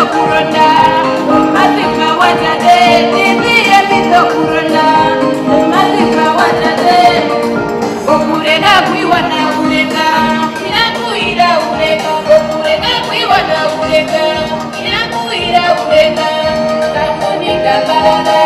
bitokurona mazika wajade nibiye bitokurona mazika wajade okurena kwiwana urega irakuira urega okurena kwiwana urega irakuira urega kamunikapalala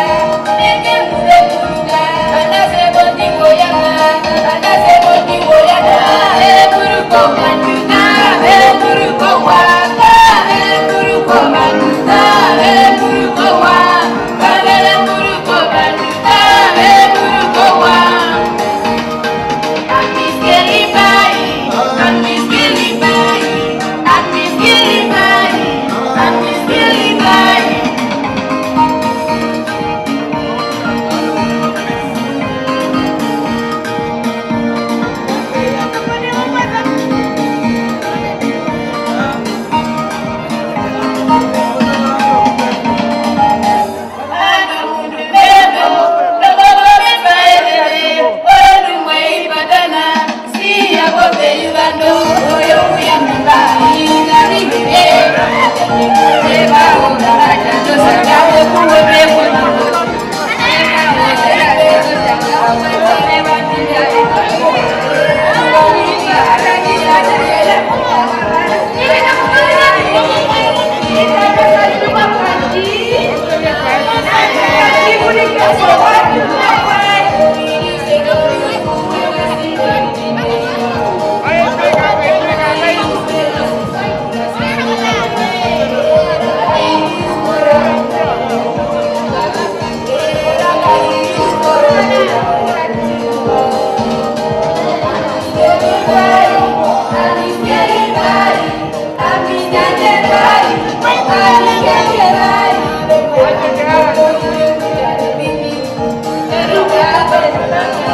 네.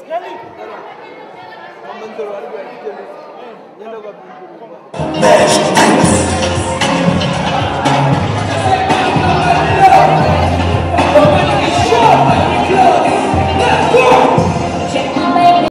Sekali.